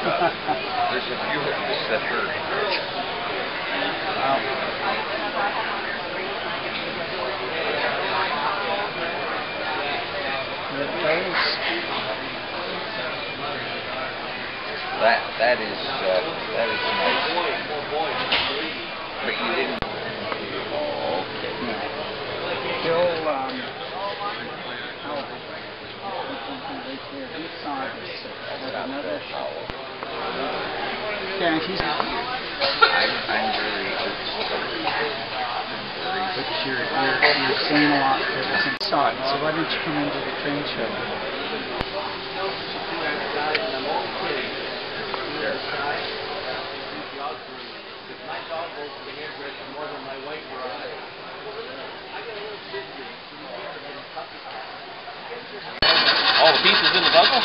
There's a few of us that hurt. That that is uh, that is nice. But you didn't. Oh, okay. Bill, um, Albert, right there, his side is sick. There's another. Yeah, he's. I'm I'm very outspoken. Very. But you're, you're, you're saying a lot for this inside, so why don't you come into the train show? All the pieces in the puzzle?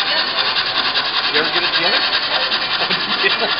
You ever get it together?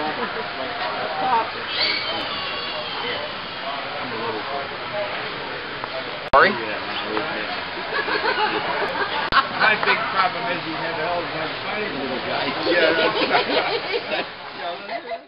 Sorry. My big problem is you have all the funny little guys. Yeah, that's